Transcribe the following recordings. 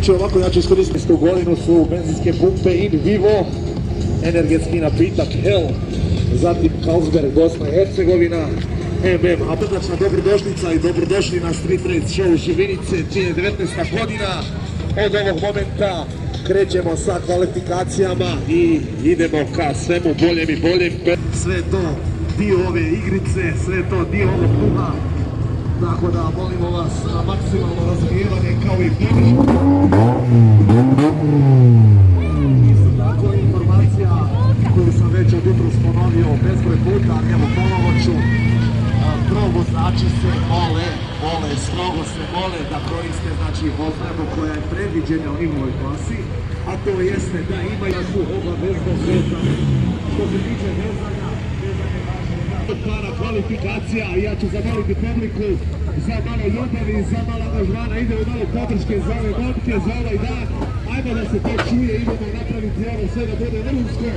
Znači ovako ja ću iskoristiti godinu su benzinske pumpe in vivo, energetski napitak Hell, zatim Carlsberg Bosna i Hercegovina, MM, a prdačna dobrodošlica i dobrodošli na Street Race Show Živinice, 2019. godina. Od ovog momenta krećemo sa kvalifikacijama i idemo ka svemu boljem i boljem. Sve je to dio ove igrice, sve je to dio ovog kluba. Tako da molimo vas na maksimalno razvijevanje kao i podršku. Isto tako informacija koju sam već od jutros ponovio bezbroj puta, evo ponovo ću. Strogo znači se mole, mole, strogo se mole da koriste znači opremu koja je predviđena u njihovoj klasi, a to jeste da imaju obavezno vezane. Što se tiče vezanja, vezanje para kvalifikacija i ja ću zamoliti publiku za malo ljubavi, za malo angažmana, idemo malo podrške za ove za ovaj dan. Ajmo da se to čuje, idemo napraviti ovo sve da bude vrhunsko.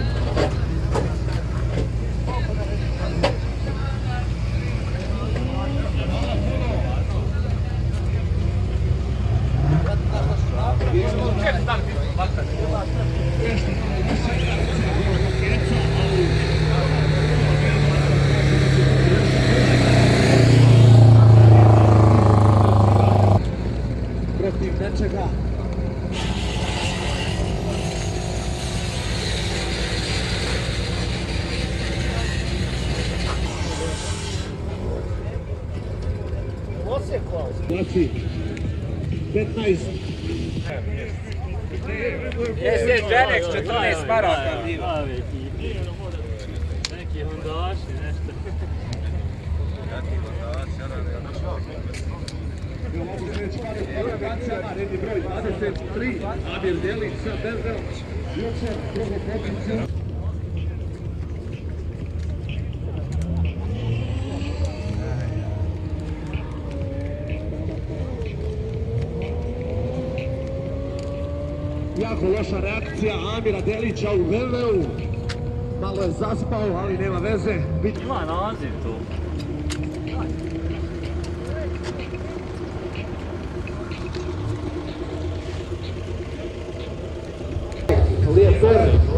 protiv nečega. Znači, 15 Jeste Dženek 14 maraka diva. Neki hondaši, nešto. Mogu reći kvalifikacijama, redi broj 23, Amir Delić sa Berzel, jučer drugo poziciju. Jako loša reakcija Amira Delića u VV-u. Malo je zaspao, ali nema veze. Bit Ima naziv tu. lijepo.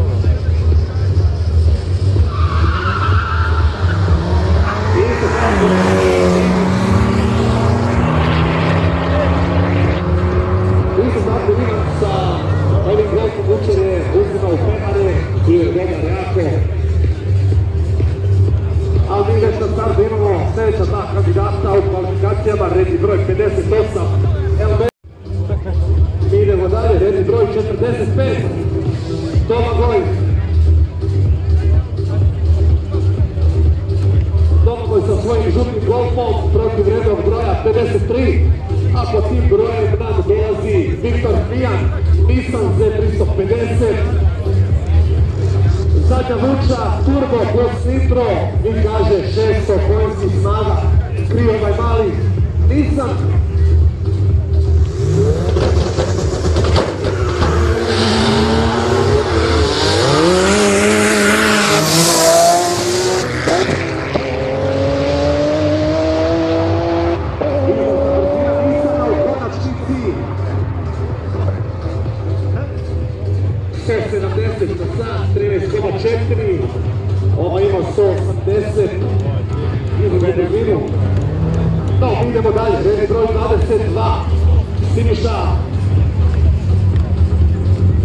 170 na sat, 13,4 Ova ima 180 Idu na brzinu No, idemo dalje, redni broj 22 Siniša.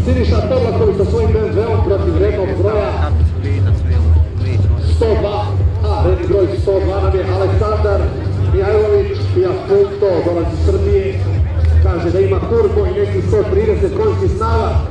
Siniša Toglaković sa svojim BMW-om protiv rednog broja 102 A, redni broj 102 nam je Aleksandar Mihajlović, Fiat Punto, dolazi Srbije. Kaže da ima turbo i neki 130 konjskih snaga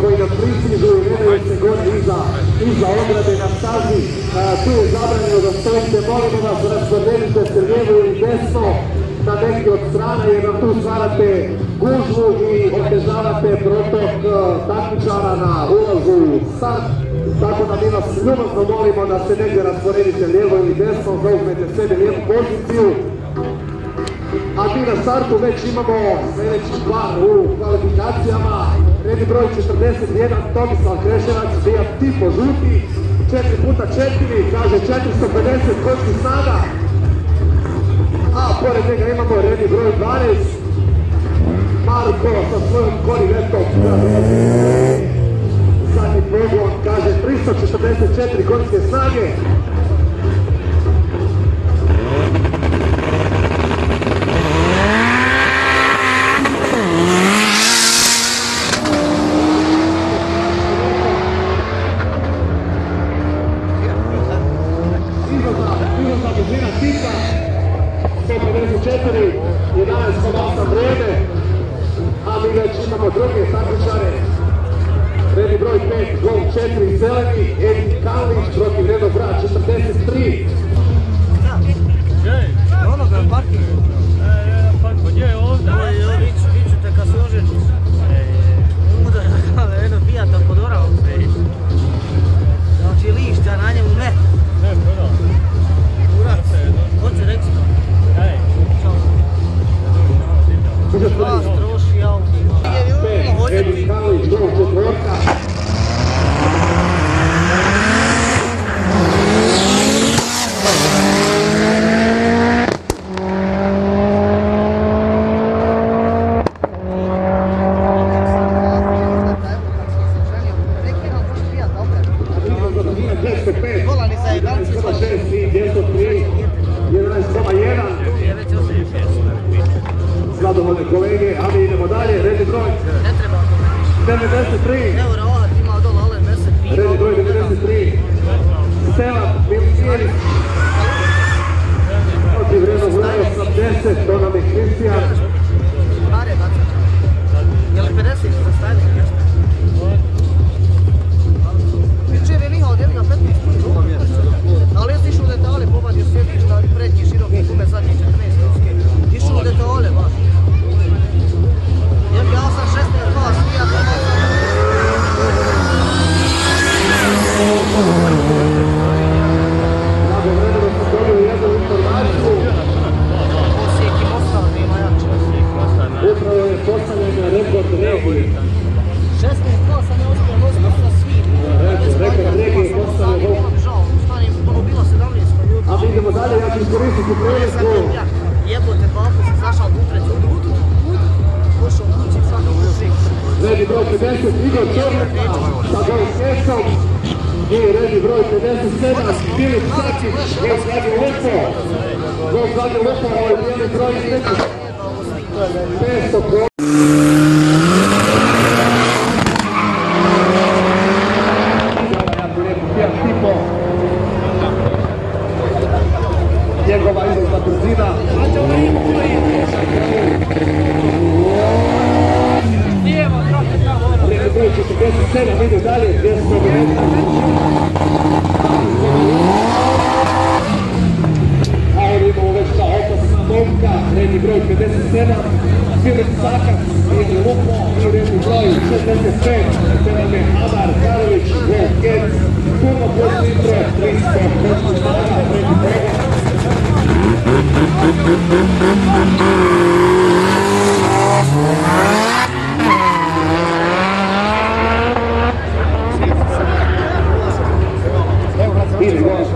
koji nam pristižu i nemaju se gore iza, iza obrade na stazi. Tu je zabranjeno da stojite, molimo vas, raspodelite se lijevo ili desno na neki od strana jer nam tu stvarate gužvu i otežavate protok takvičara na ulazu u start. Tako da mi vas ljubavno molimo da se negdje rasporedite lijevo ili desno, zauzmete sebi lijevu poziciju a mi na startu već imamo sljedeći plan u kvalifikacijama Redi broj 41, Tomislav Kreševac, bija tipo žuti, 4 puta 4, kaže 450 kočki sada. A pored njega imamo redi broj 12, Marko sa svojom gori vetom. Zadnji pogon kaže 344 konjske snage. Thank you. Here we go.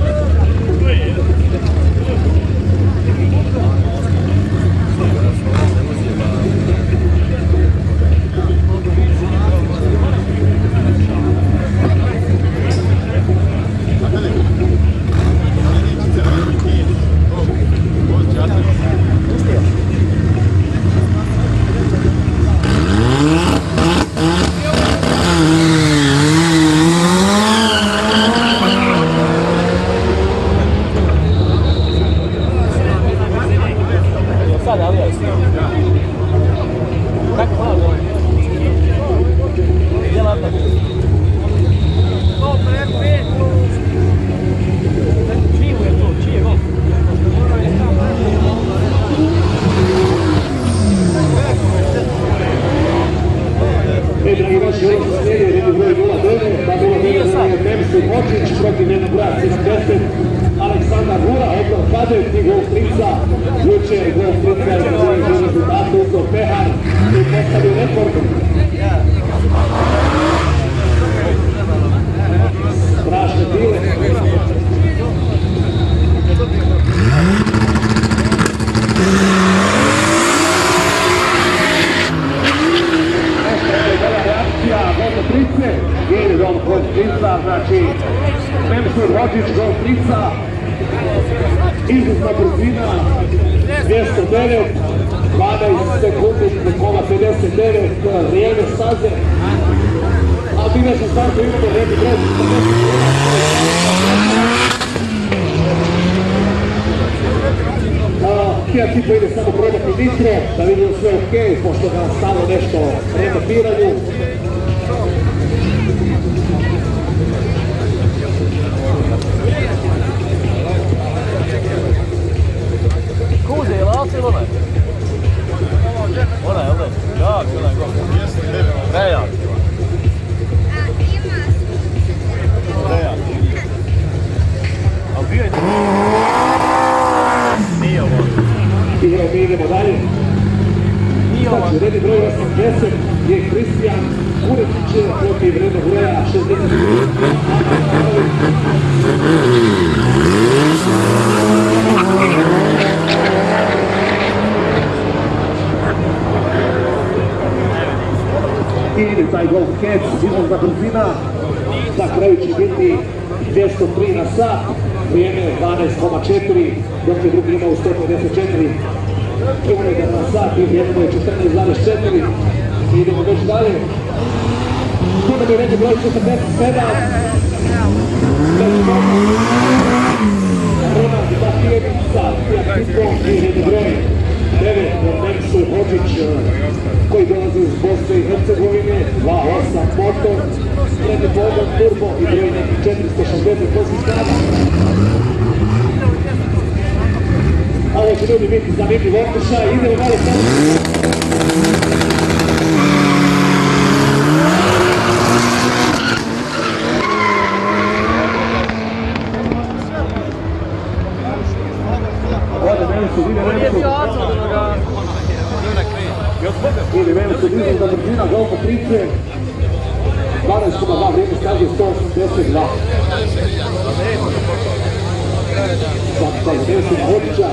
Fiat Tipo ide samo probati nitro, da vidimo sve ok, pošto ga stalo nešto prema piranju. Kuze, je laci ili onaj? Onaj, onaj. Jak, onaj gol. Prejak. Prejak. Bio je... Nije ovo. I evo mi idemo dalje. Nije ovo. Znači, redi broj 80 je Kristijan Kuretić protiv rednog broja 60. I ide taj golf catch, izlazna brzina, za kraju će biti 203 na sat, vrijeme 12,4, dok je drugi imao 154 km na sat i jedno je 14,4. Idemo već dalje. Nam je neki broj 47. Ronald Bakijevica, Jakito i neki broj 9. Nemsu Hođić koji dolazi iz Bosne i Hercegovine, 2.8 motor, srednji pogon, turbo i broj neki 460 konskih snaga. Ovo će ljudi biti zanimljiv okušaj, idemo dalje samo. Memsu, ide za brzina, golfa 30. 12,2 vrijeme staže 182. Sad sa Memsu Hođića.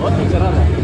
Hoće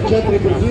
52,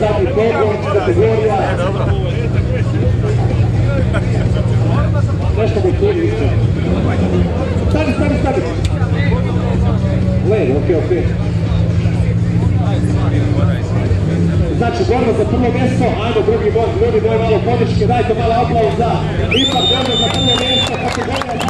zadnji pogon, kategorija. Dobro. Nešto mu turi isto. Stani, stani, stani. Led, okej, okej. Znači, borba za prvo mjesto, ajmo drugi boj, drugi boj, malo podrške, dajte malo aplauz za ipak borba za prvo mjesto, kategorija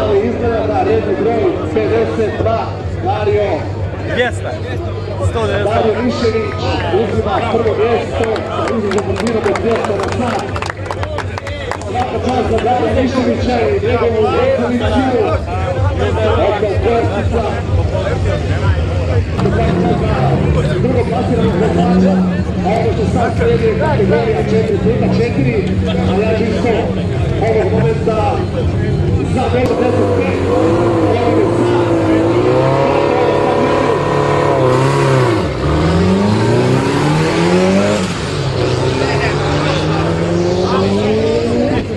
ali izgleda da redni broj 52, Mario 200. 190. Dario Mišević uzima prvo mjesto izuzetnom brzinom od 200 na sat. Svaka čast za Dario Miševića i njegovu Rekoviću. Opet Korsica. Drugo plasiranog vozača, a ovo što sad slijedi je kategorija 4 puta 4, ali ja čisto ovog momenta za 10 5, ovo je za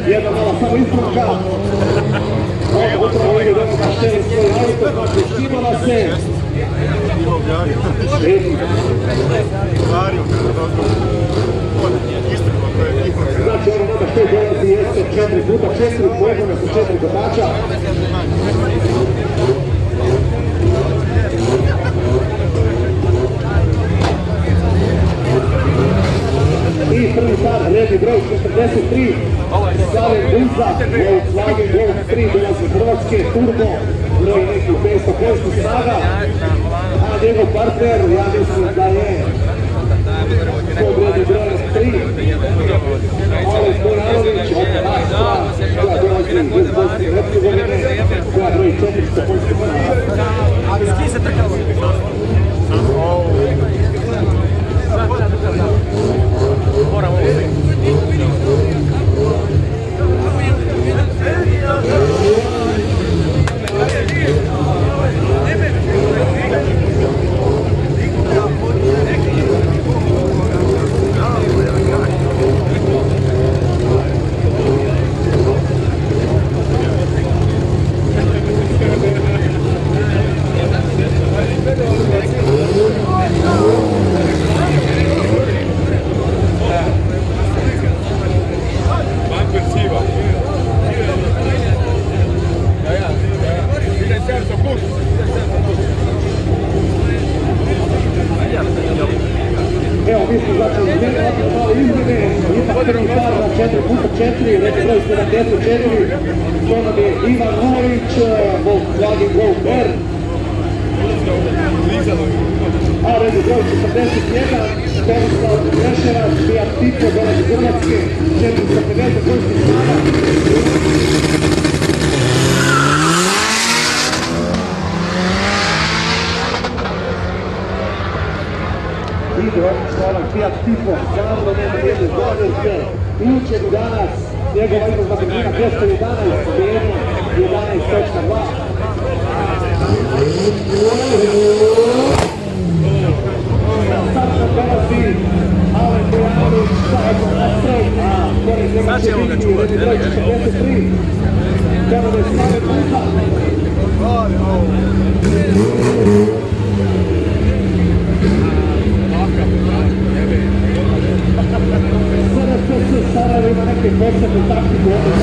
jedna mala samo dobro štimala se. Znači ono nama što dolazi jeste 4 puta 4 pogona sa 4 kotača. I prvi start, redni broj 43, Slaven Buza, Volkswagen Golf 3, dolazi Hrvatske, Turbo, broj nekih 500 konjskih snaga, a njegov partner, ja mislim da je to redni broj 3, Alex Bojanović, od Astra, koja dolazi iz Bosne i Hercegovine, koja broji 400 konjskih snaga. S kim se Como é que você?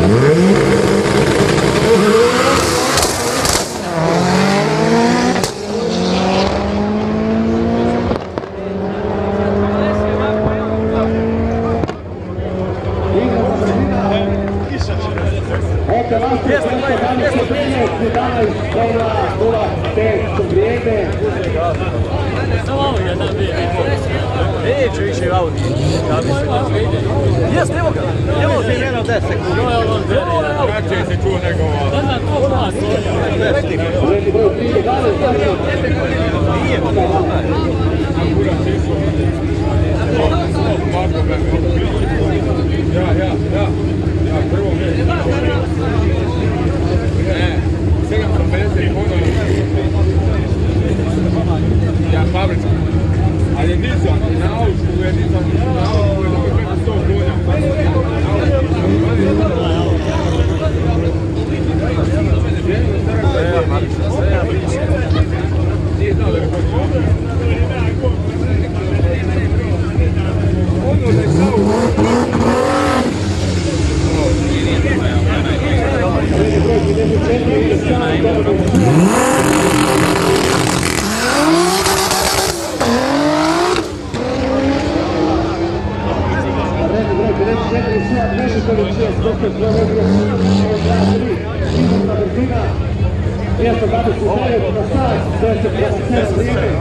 Mjesto 29 na sad, 10 prema 7 lijevi.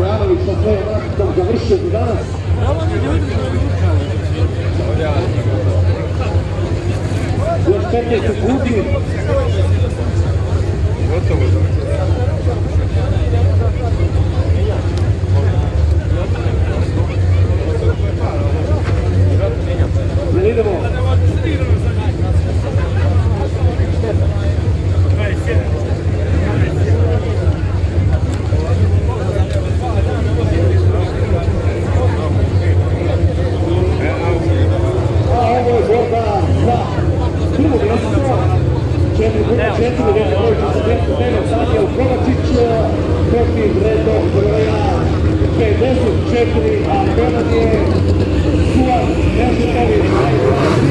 Branović sa svojom nakladom završio do danas. Još 15 sekundi. Gotovo. Jel idemo? 27. Četiri puta četiri, ne broj 49, Sanija Kovačić, protiv redom broja 54, a penal je Suvan Nežitović, najbolji.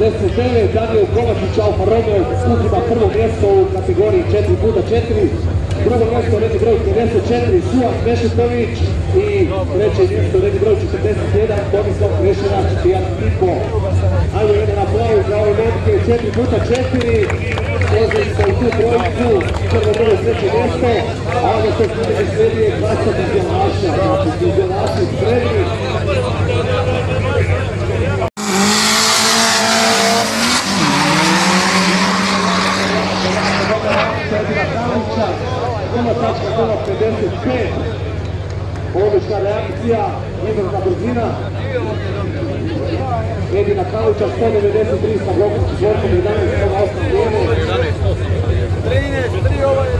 49, Daniel Kovačić Alfa Romeo uzima prvo mjesto u kategoriji 4 puta 4 drugo mjesto redni broj 54, Suan Mešetović i treće mjesto redni broj 41, Tomislav Krešinac i Antiko. Ajde, jedan aplauz za ove momke, 4 puta 4, Složili smo i tu trojicu, prvo prvo treće mjesto, a ono što sljedeće slijedi je klasa vizionaša, znači vizionaši spremni, 0.055, odlična reakcija, izrazna brzina. Edina Kalića, 193 sa blokom četvorkom, 11.08 vrijeme. 13, 3 ovaj.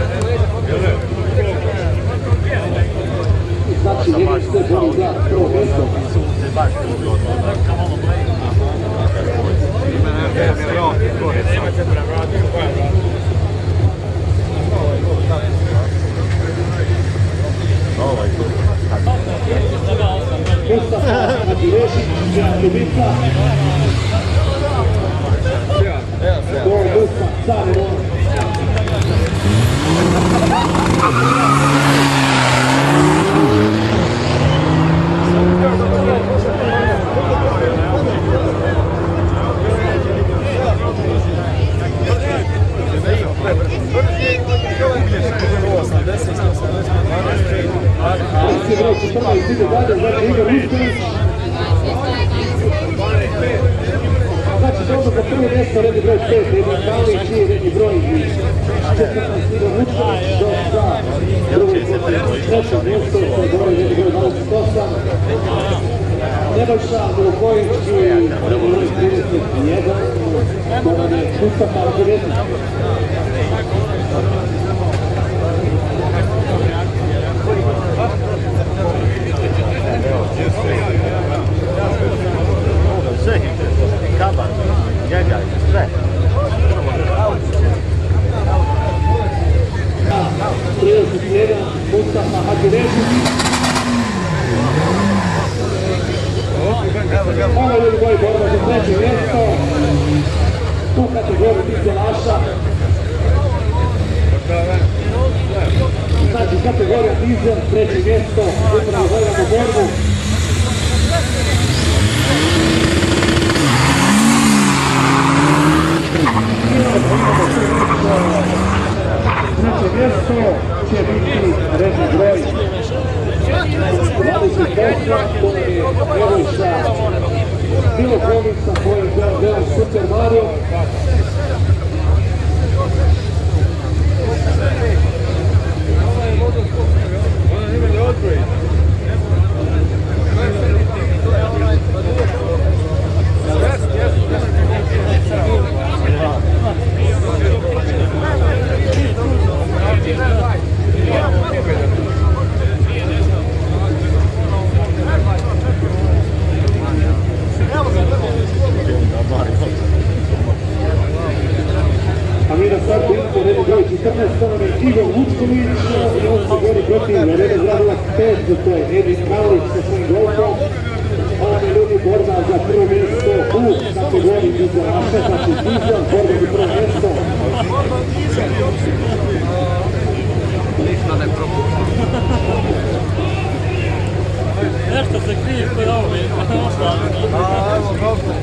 Igor Vučković on se bori protiv rednog gradova 5, to je Edin Kalić sa svojim golfom. Ovo je ljudi borba za prvo mjesto u kategoriji dizelaša, znači dizel, borba za prvo mjesto. Nešto se krije kod ovo. Mjesto šest golfa, Deli golfa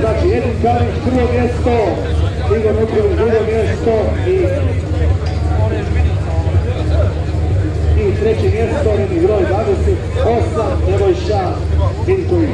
Znači, Edin Karić prvo mjesto, Igor Nuković drugo mjesto i treće mjesto, i broj 28, Nebojša Vinković.